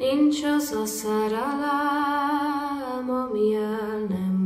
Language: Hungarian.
Nincs az a szerelem, ami el nem